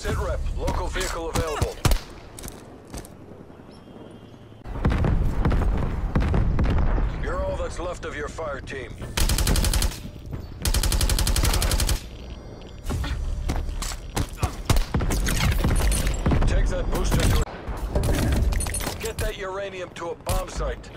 Sit rep. Local vehicle available. You're all that's left of your fire team. Take that booster to... Get that uranium to a bomb site.